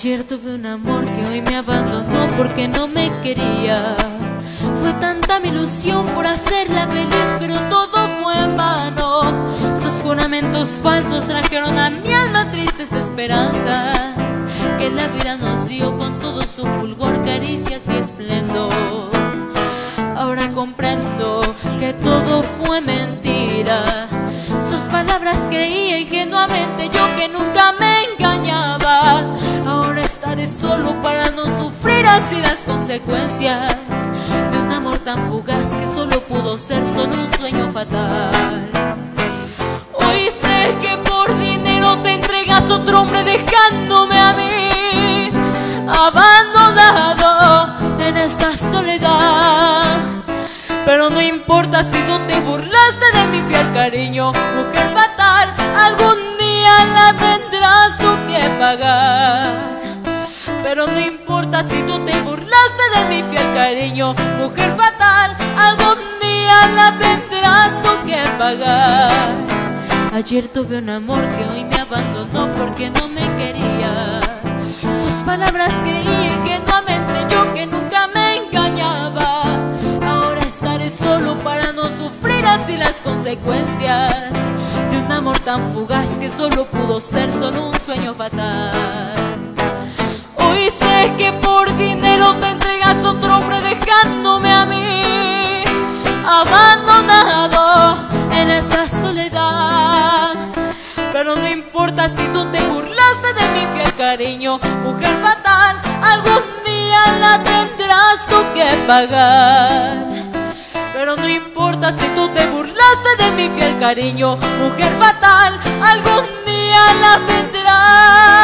Ayer tuve un amor que hoy me abandonó porque no me quería. Fue tanta mi ilusión por hacerla feliz, pero todo fue en vano. Sus juramentos falsos trajeron a mi alma tristes esperanzas que la vida nos dio con todo su fulgor, caricias y esplendor. Ahora comprendo que todo fue mentira. Sus palabras creía ingenuamente yo que nunca me engañaba. Consecuencias de un amor tan fugaz que solo pudo ser solo un sueño fatal. Hoy sé que por dinero te entregas a otro hombre dejándome a mí abandonado en esta soledad. Pero no importa si tú te burlaste de mi fiel cariño, mujer fatal, algún día la tendrás tú que pagar. Pero no importa si tú te burlaste de mi fiel cariño, mujer fatal, algún día la tendrás tú que pagar. Ayer tuve un amor que hoy me abandonó porque no me quería. Sus palabras creí ingenuamente yo que nunca me engañaba. Ahora estaré solo para no sufrir así las consecuencias de un amor tan fugaz que solo pudo ser solo un sueño fatal. En esta soledad. Pero no importa si tú te burlaste de mi fiel cariño, mujer fatal, algún día la tendrás tú que pagar. Pero no importa si tú te burlaste de mi fiel cariño, mujer fatal, algún día la tendrás